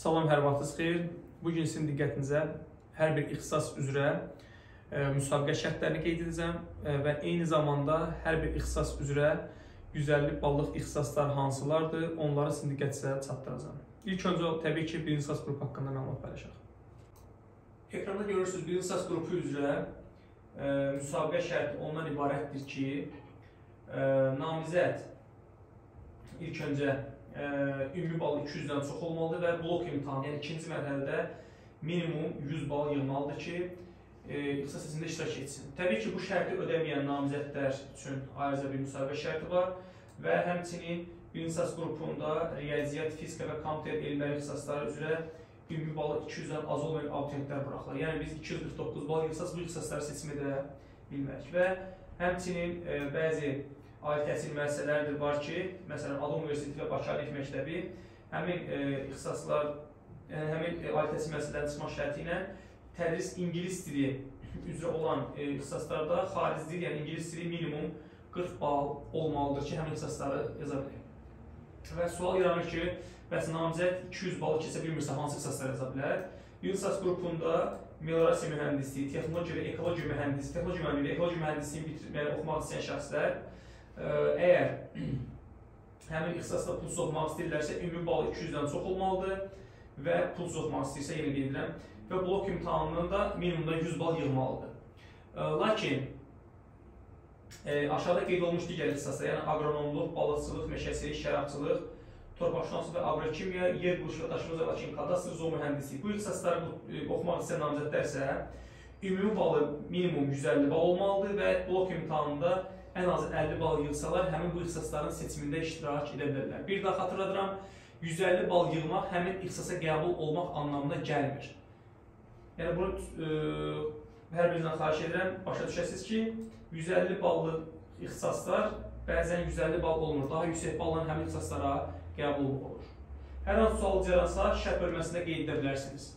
Salam, hər vaxtınız xeyir. Bu gün sizin diqqətinizə hər bir ixtisas üzrə e, müsabiqə şərtlərini qeyd edəcəm e, və eyni zamanda hər bir ixtisas üzrə 150 ballıq ixtisaslar hansılardır, onları sizin diqqətinizə çatdıracağam. İlk öncə təbii ki, birinci ixtisas qrupu haqqında məlumat paylaşaq. Ekranda görürsünüz, birinci ixtisas qrupu üzrə e, müsabiqə şərti ondan ibarətdir ki, e, namizəd ilk öncə ümumi bal 200-dən çox olmalıdır və blok imtahanı, yəni ikinci mərhələdə minimum 100 bal yığmalıdır ki, ə, ixtisas seçimində iştirak etsin. Təbii ki, bu şərti ödəməyən namizədlər üçün ayrıca bir müsahibə şərti var və həmçinin birinci ixtisas qrupunda riyaziyyat, fizika və kompüter elmləri ixtisasları üzrə ümumi balı 200-dən az olmayan abituriyentlər buraxılır. Yəni biz 249 bal yığsaq bu ixtisasları seçim edə bilmərik və həmçinin ə, bəzi ali təhsil müəssisələridir var ki, məsələn, Adı Universiteti və Bakı Alif Məktəbi həmin e, ixtisaslar, yəni həmin e, ali təhsil müəssisələrinin çıxma şərti ilə tədris ingilis dili üzrə olan e, ixtisaslarda xarici dil, yəni ingilis dili minimum 40 bal olmalıdır ki, həmin ixtisasları yaza bilək. Və sual yaranır ki, bəs namizəd 200 balı keçə bilmirsə hansı ixtisaslar yaza bilər? İxtisas qrupunda meliorasiya mühəndisliyi, texnologiya və ekologiya mühəndisliyi, texnologiya mühəndisliyi ekologiya mühəndisliyi bitirməyə oxumaq istəyən şəxslər əgər həmin ixtisasda pulsuz oxumaq istəyirlərsə, ümumi bal 200-dən çox olmalıdır və pulsuz oxumaq istəyirsə, yenə qeyd edirəm, və blok imtahanının da minimumda 100 bal yığmalıdır. Lakin aşağıda qeyd olmuş digər ixtisaslar, yəni aqronomluq, balıqçılıq, meşəçilik, şərabçılıq, torpaqşünası və aqrokimiya, yer quruşu və daşınmaz əlakin kadastr, zoo mühəndisliyi. Bu ixtisasları oxumaq istəyən namizədlərsə, ümumi balı minimum 150 bal olmalıdır və blok imtahanında ən az 50 bal yığsalar, həmin bu ixtisasların seçimində iştirak edə bilərlər. Bir daha xatırladıram, 150 bal yığmaq həmin ixtisasa qəbul olmaq anlamına gəlmir. Yəni bunu e, hər birinizdən xahiş edirəm, başa düşəsiniz ki, 150 ballıq ixtisaslar bəzən 150 bal olmur. Daha yüksək balla həmin ixtisaslara qəbul olur. Hər hansı sual cəransa şərt bölməsində qeyd edə bilərsiniz.